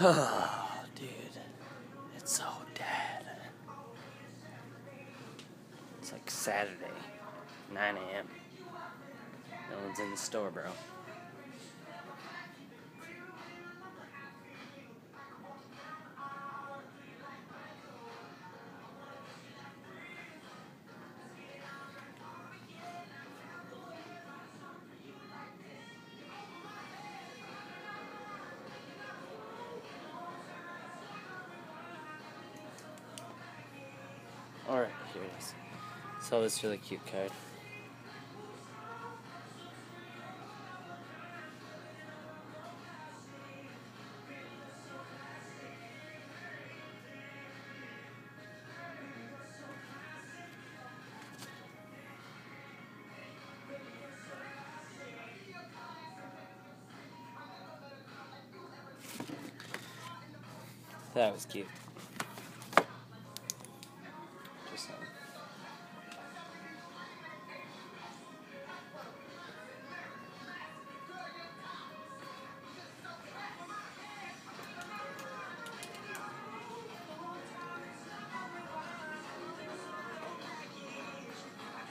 Oh, dude. It's so dead. It's like Saturday, 9 a.m. No one's in the store, bro. Alright, here it is. So this really cute card. That was cute.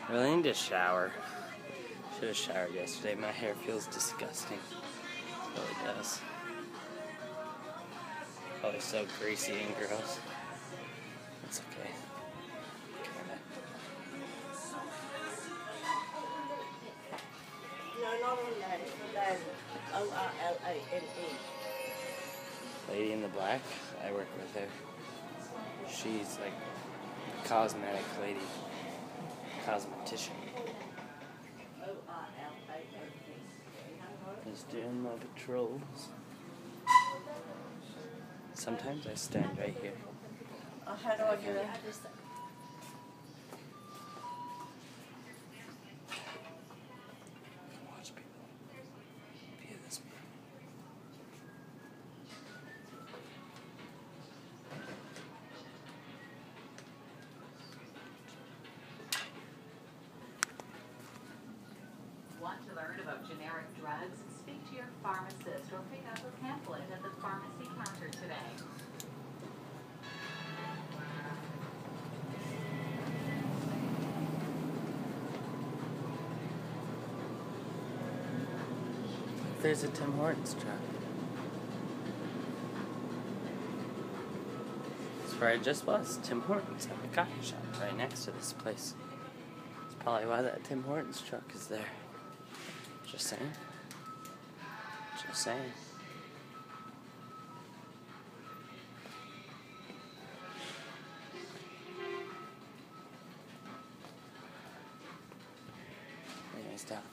Really need to shower. Should have showered yesterday. My hair feels disgusting. It really does. Probably so greasy and gross. It's okay. Kinda. No, not on that. It's Lane. O R L A N E. Lady in the Black. I work with her. She's like a cosmetic lady, cosmetician. Just doing my patrols. Sometimes I stand right here. How do I? About generic drugs? Speak to your pharmacist or pick up a pamphlet at the pharmacy counter today. There's a Tim Hortons truck. That's where I just was. Tim Hortons at the coffee shop right next to this place. That's probably why that Tim Hortons truck is there. Just saying. Just saying. Anyway, stop.